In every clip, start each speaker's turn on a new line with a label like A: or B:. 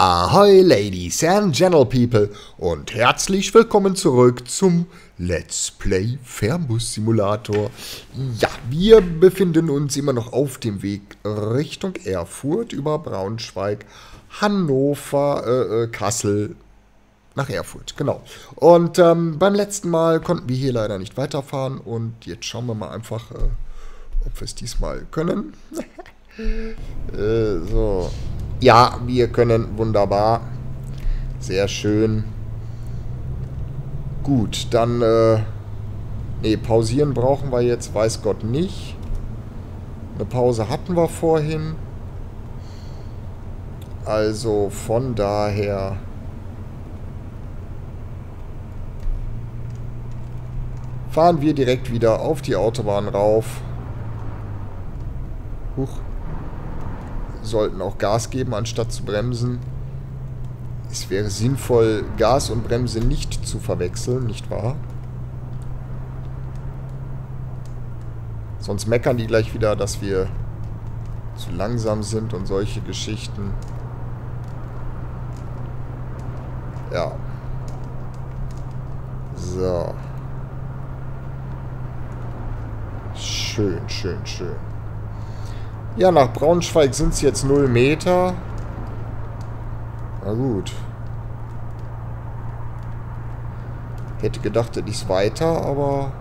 A: Ahoy, Ladies and Gentle People und herzlich willkommen zurück zum Let's Play Fernbus Simulator. Ja, wir befinden uns immer noch auf dem Weg Richtung Erfurt über Braunschweig, Hannover, äh, äh, Kassel, nach Erfurt, genau. Und ähm, beim letzten Mal konnten wir hier leider nicht weiterfahren und jetzt schauen wir mal einfach, äh, ob wir es diesmal können. äh, so. Ja, wir können wunderbar. Sehr schön. Gut, dann, äh, nee, pausieren brauchen wir jetzt, weiß Gott nicht. Eine Pause hatten wir vorhin. Also von daher... fahren wir direkt wieder auf die Autobahn rauf. Huch. Sollten auch Gas geben, anstatt zu bremsen. Es wäre sinnvoll, Gas und Bremse nicht zu verwechseln, nicht wahr? Sonst meckern die gleich wieder, dass wir zu langsam sind und solche Geschichten. Ja. So. Schön, schön, schön. Ja, nach Braunschweig sind es jetzt 0 Meter. Na gut. Hätte gedacht, ich es weiter, aber...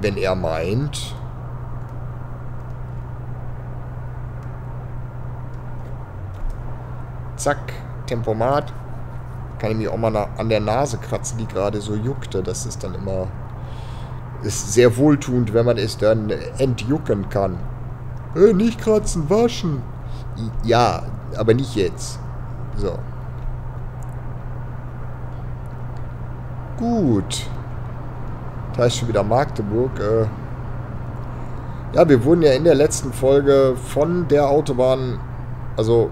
A: Wenn er meint... Zack, Tempomat. Kann ich mir auch mal an der Nase kratzen, die gerade so juckte. Das ist dann immer ist sehr wohltuend, wenn man es dann entjucken kann. Äh, nicht kratzen, waschen. Ja, aber nicht jetzt. So. Gut. Da ist schon wieder Magdeburg. Äh ja, wir wurden ja in der letzten Folge von der Autobahn, also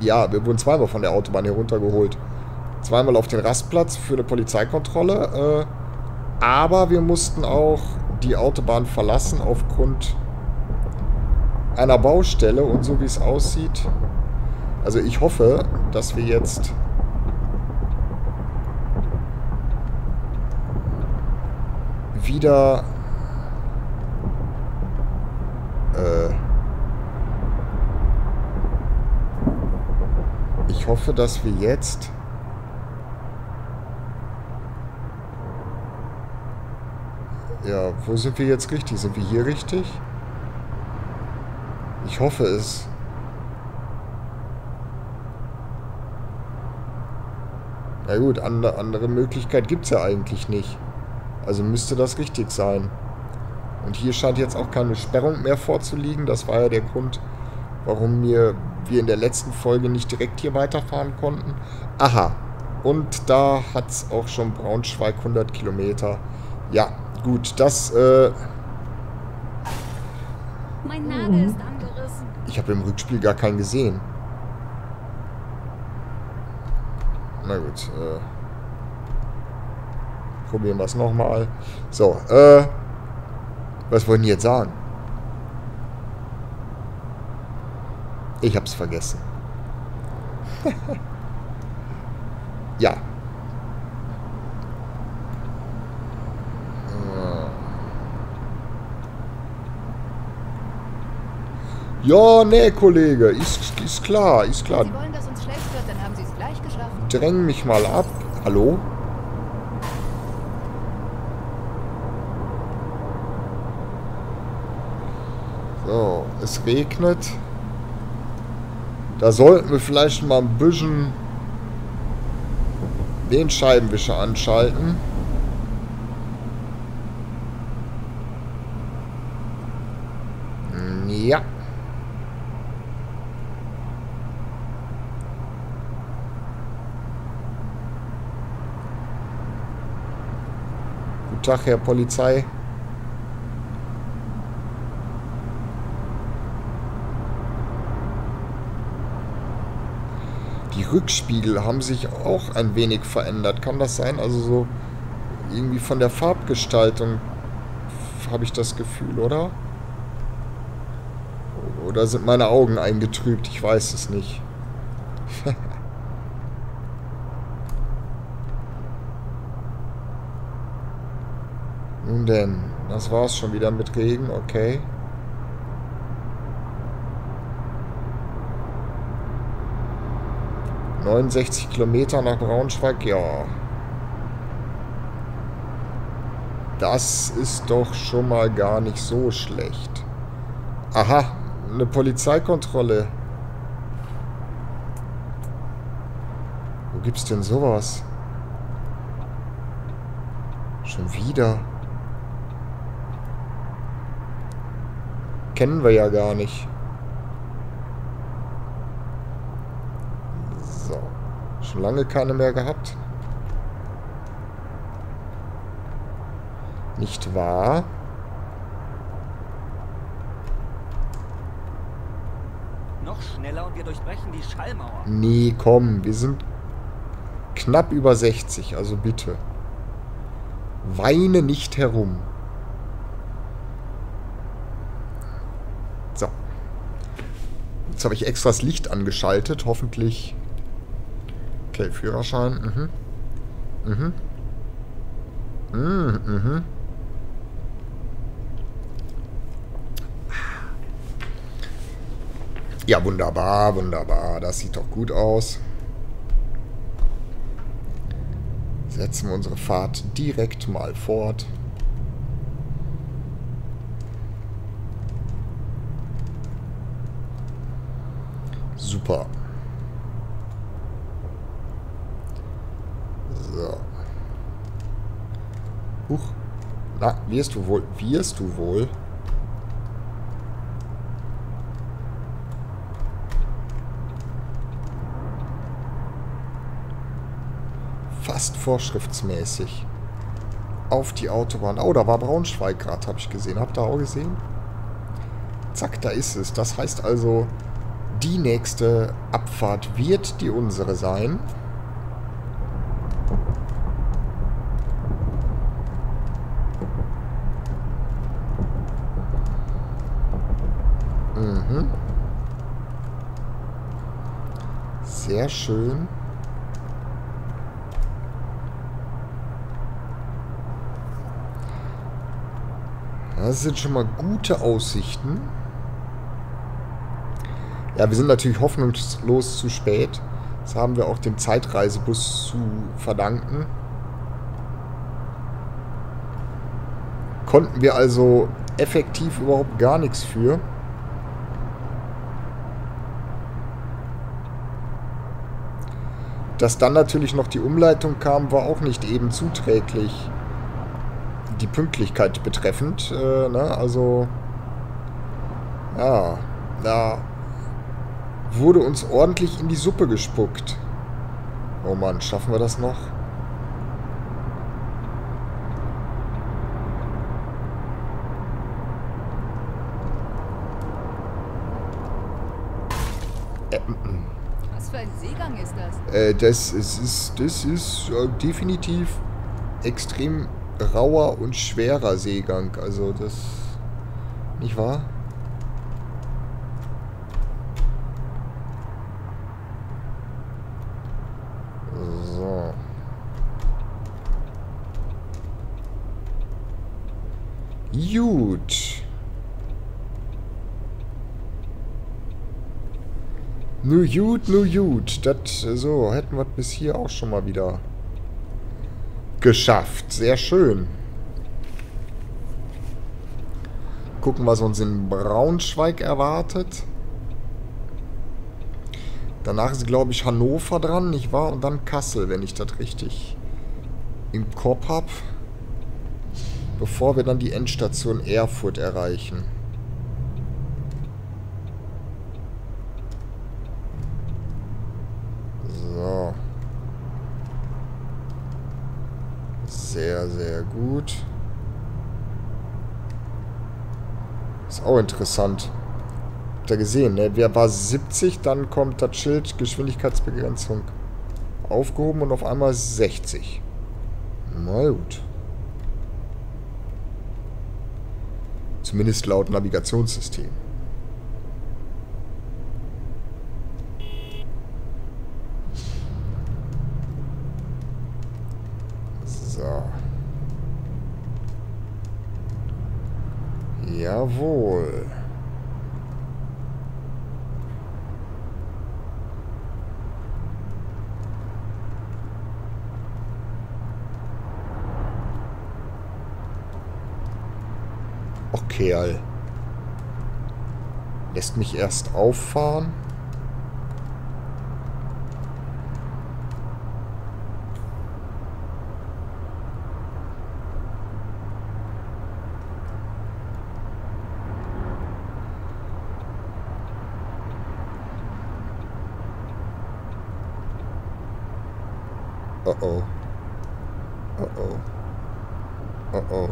A: ja, wir wurden zweimal von der Autobahn heruntergeholt. Zweimal auf den Rastplatz für eine Polizeikontrolle. Äh, aber wir mussten auch die Autobahn verlassen aufgrund einer Baustelle. Und so wie es aussieht, also ich hoffe, dass wir jetzt wieder äh, ich hoffe, dass wir jetzt Ja, wo sind wir jetzt richtig? Sind wir hier richtig? Ich hoffe es. Na gut, andere, andere Möglichkeit gibt es ja eigentlich nicht. Also müsste das richtig sein. Und hier scheint jetzt auch keine Sperrung mehr vorzuliegen. Das war ja der Grund, warum wir, wir in der letzten Folge nicht direkt hier weiterfahren konnten. Aha. Und da hat es auch schon Braunschweig 100 Kilometer. Ja, Gut, das, äh...
B: Mein Nagel ist angerissen.
A: Ich habe im Rückspiel gar keinen gesehen. Na gut, äh... Probieren wir es nochmal. So, äh... Was wollen die jetzt sagen? Ich hab's vergessen. ja, Ja, nee, Kollege. Ist, ist klar, ist klar.
B: Sie wollen, dass uns schlecht wird, dann haben Sie es gleich geschlafen.
A: Dräng mich mal ab. Hallo? So, es regnet. Da sollten wir vielleicht mal ein bisschen den Scheibenwischer anschalten. Ja. Tag, Herr Polizei. Die Rückspiegel haben sich auch ein wenig verändert. Kann das sein? Also so irgendwie von der Farbgestaltung habe ich das Gefühl, oder? Oder sind meine Augen eingetrübt? Ich weiß es nicht. Nun denn, das war's schon wieder mit Regen, okay. Neunundsechzig Kilometer nach Braunschweig, ja. Das ist doch schon mal gar nicht so schlecht. Aha, eine Polizeikontrolle. Wo gibt's denn sowas? Schon wieder. Kennen wir ja gar nicht. So. Schon lange keine mehr gehabt. Nicht wahr?
C: Noch schneller und wir durchbrechen die Schallmauer.
A: Nee, komm, wir sind knapp über 60, also bitte. Weine nicht herum. Jetzt habe ich extra das Licht angeschaltet, hoffentlich. Okay, Führerschein, mhm. Mhm. Mhm, mhm. Ja, wunderbar, wunderbar. Das sieht doch gut aus. Setzen wir unsere Fahrt direkt mal fort. Super. So. Huch. Na, wirst du wohl, wirst du wohl. Fast vorschriftsmäßig. Auf die Autobahn. Oh, da war Braunschweig gerade, habe ich gesehen. Habt ihr auch gesehen? Zack, da ist es. Das heißt also, die nächste Abfahrt wird die unsere sein. Mhm. Sehr schön. Das sind schon mal gute Aussichten. Ja, wir sind natürlich hoffnungslos zu spät. Das haben wir auch dem Zeitreisebus zu verdanken. Konnten wir also effektiv überhaupt gar nichts für. Dass dann natürlich noch die Umleitung kam, war auch nicht eben zuträglich. Die Pünktlichkeit betreffend. Äh, ne? Also, ja, da wurde uns ordentlich in die Suppe gespuckt. Oh Mann, schaffen wir das noch?
B: Was für ein Seegang ist das?
A: Äh, das ist, ist, das ist äh, definitiv extrem rauer und schwerer Seegang. Also das... Nicht wahr? So. Gut. Nu gut, nu gut. Das, so, hätten wir bis hier auch schon mal wieder geschafft. Sehr schön. Gucken, was uns in Braunschweig erwartet. Danach ist, glaube ich, Hannover dran, nicht wahr? Und dann Kassel, wenn ich das richtig im Kopf habe. Bevor wir dann die Endstation Erfurt erreichen. So. Sehr, sehr gut. Ist auch interessant. Habt ihr gesehen, ne? Wer war 70, dann kommt das Schild Geschwindigkeitsbegrenzung aufgehoben und auf einmal 60. Na gut. Zumindest laut Navigationssystem. So. Jawohl. Kerl. Lässt mich erst auffahren. Oh oh. Oh oh. Oh oh.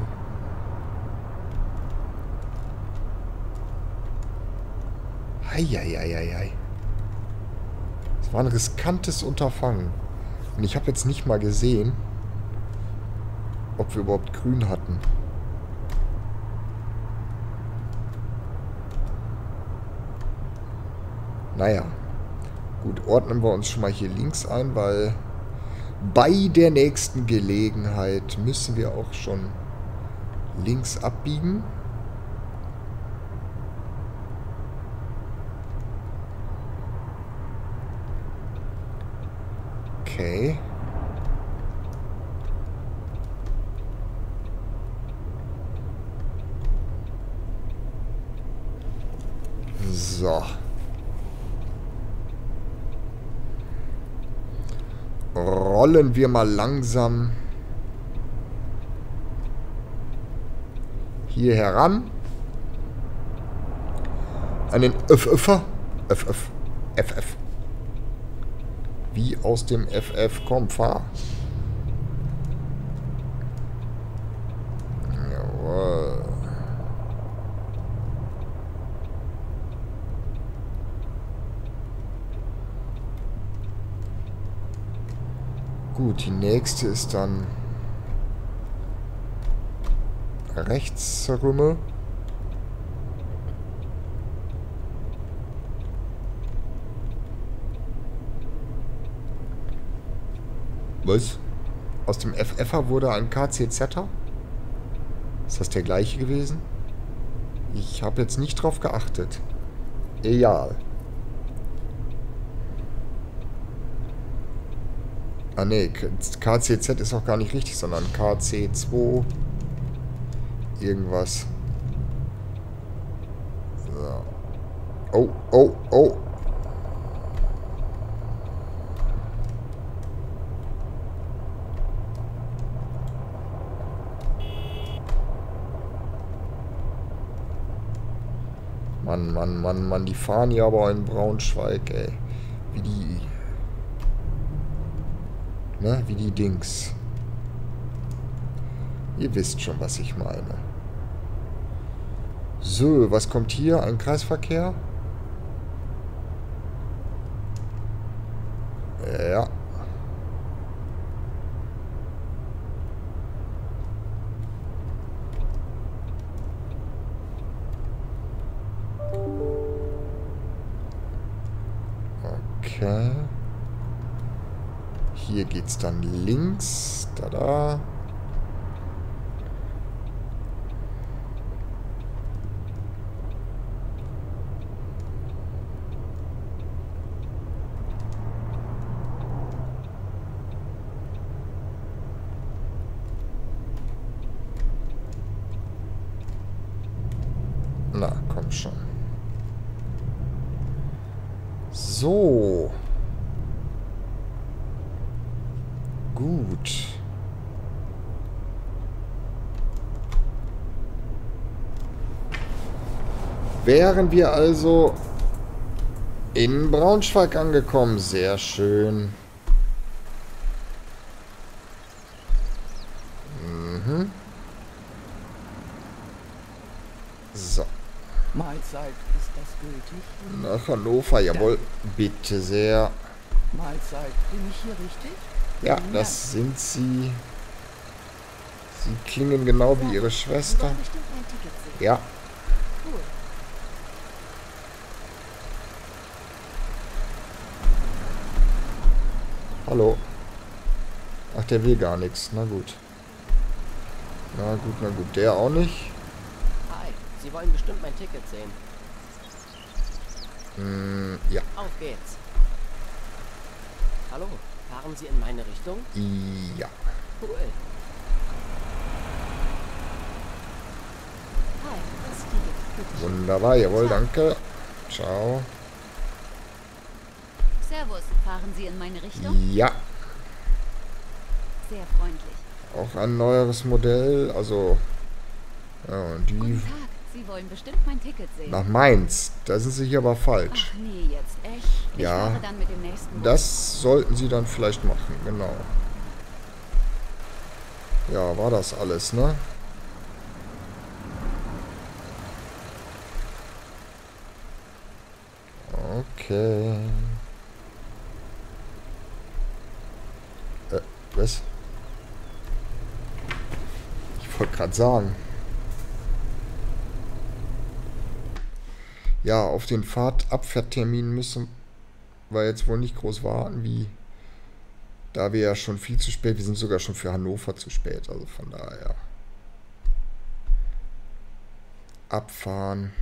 A: Eieieiei. Das war ein riskantes Unterfangen. Und ich habe jetzt nicht mal gesehen, ob wir überhaupt grün hatten. Naja. Gut, ordnen wir uns schon mal hier links ein, weil bei der nächsten Gelegenheit müssen wir auch schon links abbiegen. Okay. So. Rollen wir mal langsam hier heran. Einen FFer. FF. FF. Wie aus dem FF komm, fahr. Gut, die nächste ist dann rechts Rümme. Was? Aus dem FFer wurde ein KCZ? Ist das der gleiche gewesen? Ich habe jetzt nicht drauf geachtet. Egal. Ah ne, KCZ ist auch gar nicht richtig, sondern KC2 irgendwas. So. Oh, oh, oh. Mann, Mann, Mann, Mann, die fahren hier aber in Braunschweig, ey. Wie die... Ne, wie die Dings. Ihr wisst schon, was ich meine. So, was kommt hier? Ein Kreisverkehr? Geht's dann links. Da, da. Na, komm schon. So. Gut. Wären wir also in Braunschweig angekommen. Sehr schön. Mhm. So.
D: Mahlzeit, ist das gültig?
A: Nach Hannover, jawohl. Bitte sehr.
D: Mahlzeit, bin ich hier richtig?
A: Ja, das sind sie. Sie klingen genau wie ihre Schwester. Ja,
B: Cool.
A: Hallo. Ach, der will gar nichts. Na gut. Na gut, na gut. Der auch nicht.
D: Hi,
E: Sie wollen bestimmt mein Ticket sehen.
A: Hm, ja.
E: Auf geht's. Hallo, fahren Sie in meine Richtung?
A: Ja.
E: Cool.
B: Hi, das.
A: Wunderbar, jawohl, danke. Ciao.
B: Servus, fahren Sie in meine Richtung?
A: Ja,
B: Sehr freundlich.
A: auch ein neueres Modell. Also, ja, und die
B: Guten Tag, Sie wollen bestimmt mein Ticket sehen.
A: nach Mainz. Da sind sie hier aber falsch.
B: Ach nee, jetzt echt? Ich
A: Ja.
B: fahre dann mit dem nächsten.
A: Das sollten sie dann vielleicht machen, genau. Ja, war das alles, ne? Okay. Was? Ich wollte gerade sagen. Ja, auf den Fahrtabfahrttermin müssen wir jetzt wohl nicht groß warten, wie da wir ja schon viel zu spät, wir sind sogar schon für Hannover zu spät, also von daher. Abfahren.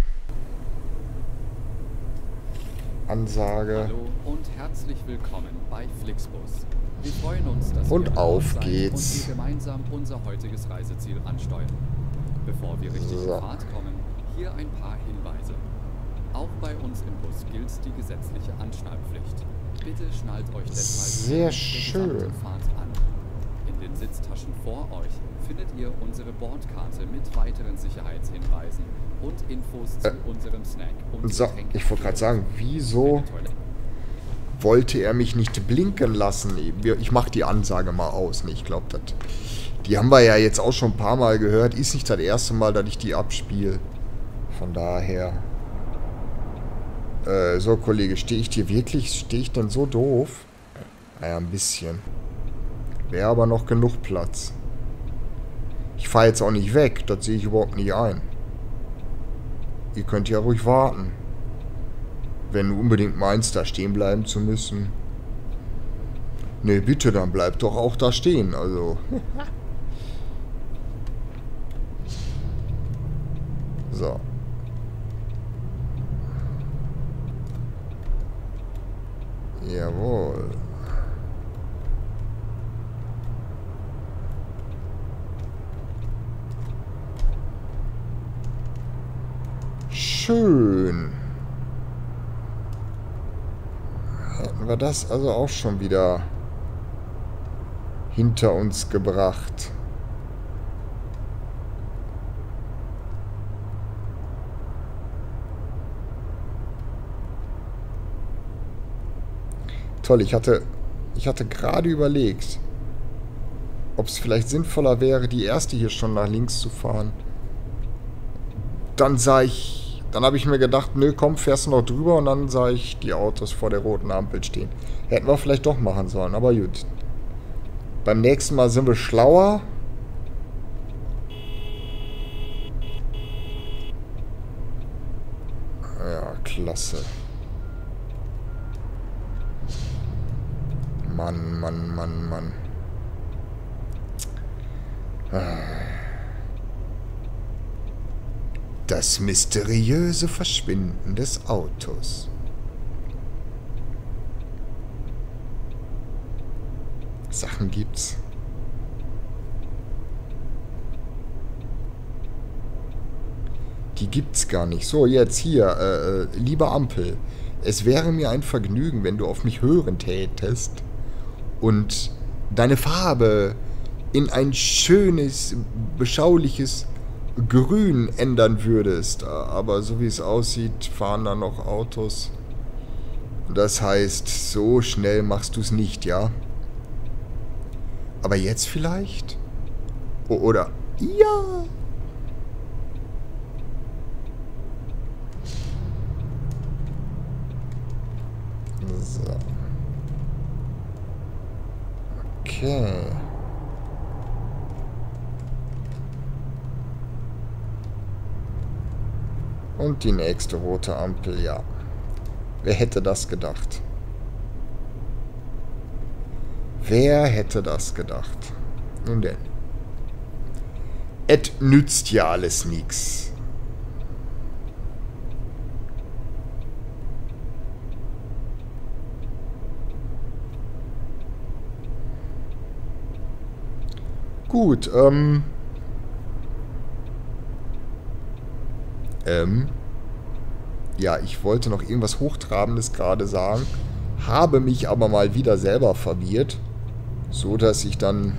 A: Ansage.
F: Hallo und herzlich willkommen bei Flixbus. Wir freuen uns, dass
A: Und
F: mit
A: auf geht's.
F: und wir gemeinsam unser heutiges Reiseziel ansteuern. Bevor wir richtig
A: So.
F: in Fahrt kommen, hier ein paar Hinweise. Auch bei uns im Bus gilt die gesetzliche Anschnallpflicht. Bitte schnallt euch deshalb
A: Sehr schön.
F: Fahrt an. In den Sitztaschen vor euch findet ihr unsere Bordkarte mit weiteren Sicherheitshinweisen und Infos zu
A: Äh,
F: unserem Snack und
A: So,
F: Getränke-
A: ich wollte gerade sagen, wieso wollte er mich nicht blinken lassen? Ich mache die Ansage mal aus. Nee, ich glaube, das. Die haben wir ja jetzt auch schon ein paar Mal gehört. Ist nicht das erste Mal, dass ich die abspiele. Von daher. Äh, so, Kollege, stehe ich dir wirklich, stehe ich denn so doof? Naja, ein bisschen. Wäre aber noch genug Platz. Ich fahre jetzt auch nicht weg, das sehe ich überhaupt nicht ein. Ihr könnt ja ruhig warten. Wenn du unbedingt meinst, da stehen bleiben zu müssen. Nee, bitte, dann bleib doch auch da stehen, also. so. Jawohl. Schön. Hätten wir das also auch schon wieder hinter uns gebracht. Toll, ich hatte, ich hatte gerade überlegt, ob es vielleicht sinnvoller wäre, die erste hier schon nach links zu fahren. Dann sah ich, dann habe ich mir gedacht, nö, komm, fährst du noch drüber und dann sah ich die Autos vor der roten Ampel stehen. Hätten wir vielleicht doch machen sollen, aber gut. Beim nächsten Mal sind wir schlauer. Ja, klasse. Mann, Mann, Mann, Mann. Das mysteriöse Verschwinden des Autos. Sachen gibt's. Die gibt's gar nicht. So, jetzt hier, äh, äh, lieber Ampel. Es wäre mir ein Vergnügen, wenn du auf mich hören tätest und deine Farbe in ein schönes, beschauliches Grün ändern würdest. Aber so wie es aussieht, fahren da noch Autos. Das heißt, so schnell machst du es nicht, ja? Aber jetzt vielleicht? O oder... Ja! So. Okay. Und die nächste rote Ampel, ja. Wer hätte das gedacht? Wer hätte das gedacht? Nun denn. Et nützt ja alles nix. Gut, ähm, Ähm... Ja, ich wollte noch irgendwas Hochtrabendes gerade sagen, habe mich aber mal wieder selber verwirrt, so dass ich dann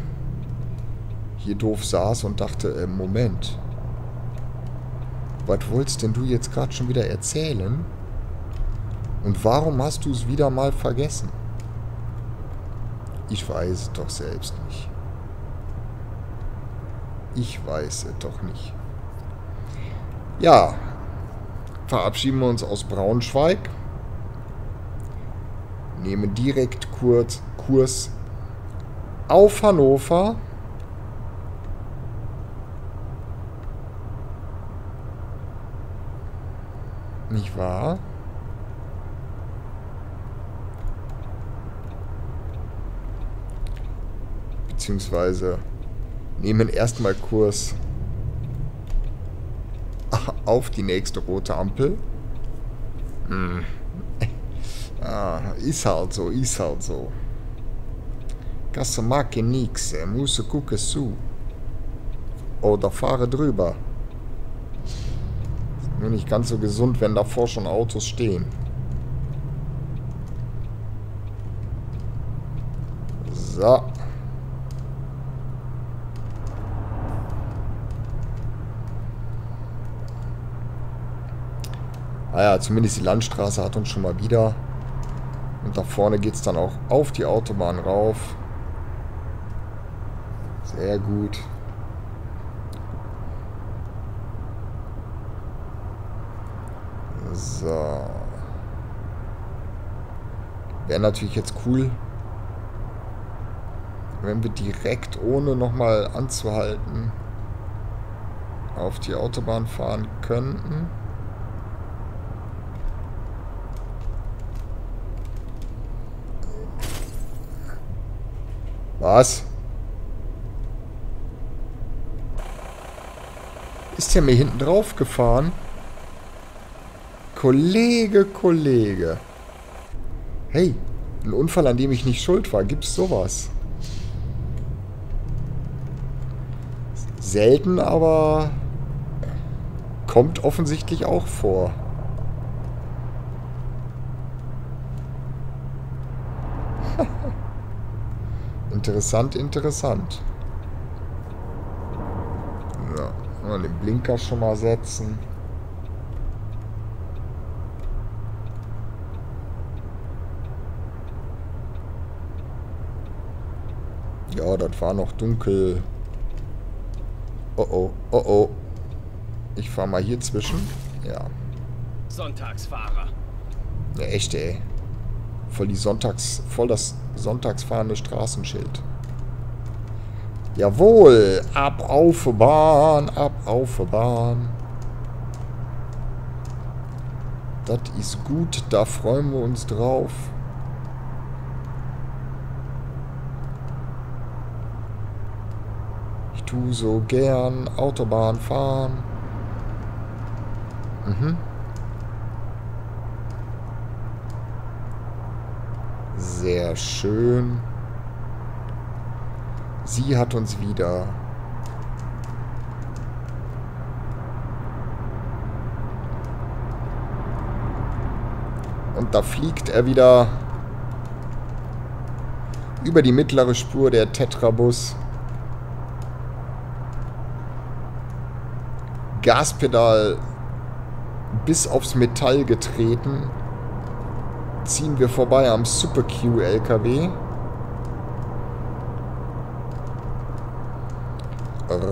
A: hier doof saß und dachte, äh, Moment, was wolltest denn du jetzt gerade schon wieder erzählen? Und warum hast du es wieder mal vergessen? Ich weiß es doch selbst nicht. Ich weiß es doch nicht. Ja, verabschieden wir uns aus Braunschweig. Nehmen direkt kurz Kurs auf Hannover. Nicht wahr? Beziehungsweise nehmen erstmal Kurs auf die nächste rote Ampel. Hm. Ah, ist halt so, ist halt so. Gasse mag nix, er muss gucken zu. Oder fahre drüber. Ist nur nicht ganz so gesund, wenn davor schon Autos stehen. So. Naja, zumindest die Landstraße hat uns schon mal wieder. Und da vorne geht es dann auch auf die Autobahn rauf. Sehr gut. So. Wäre natürlich jetzt cool, wenn wir direkt ohne nochmal anzuhalten auf die Autobahn fahren könnten. Was? Ist der mir hinten drauf gefahren? Kollege, Kollege. Hey, ein Unfall, an dem ich nicht schuld war. Gibt's sowas? Selten, aber kommt offensichtlich auch vor. Interessant, interessant. Ja, mal den Blinker schon mal setzen. Ja, das war noch dunkel. Oh oh, oh oh. Ich fahr mal hier zwischen. Ja.
C: Sonntagsfahrer.
A: Ja, echt, ey. Voll die Sonntags... Voll das sonntagsfahrende Straßenschild. Jawohl! Ab auf Bahn, ab auf Bahn. Das ist gut, da freuen wir uns drauf. Ich tu so gern Autobahn fahren. Mhm. Sehr schön. Sie hat uns wieder. Und da fliegt er wieder über die mittlere Spur der Tetrabus. Gaspedal bis aufs Metall getreten ziehen wir vorbei am Super Q LKW.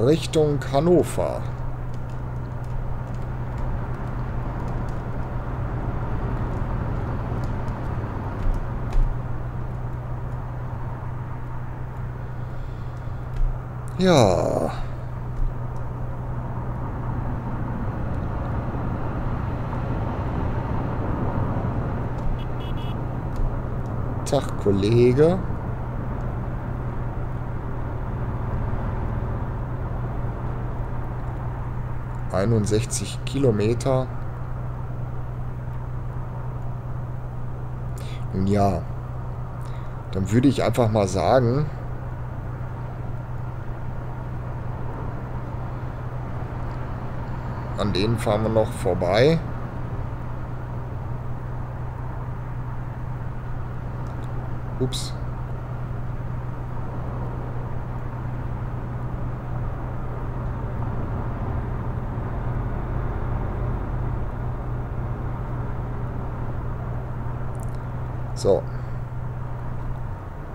A: Richtung Hannover. Ja. Tag, Kollege. Einundsechzig Kilometer. Nun ja, dann würde ich einfach mal sagen, an denen fahren wir noch vorbei. Ups. So.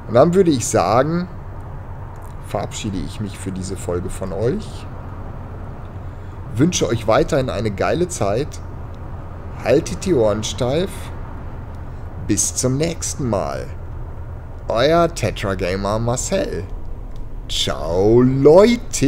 A: Und dann würde ich sagen, verabschiede ich mich für diese Folge von euch. Wünsche euch weiterhin eine geile Zeit. Haltet die Ohren steif. Bis zum nächsten Mal. Euer Tetra Gamer Marcel. Ciao Leute.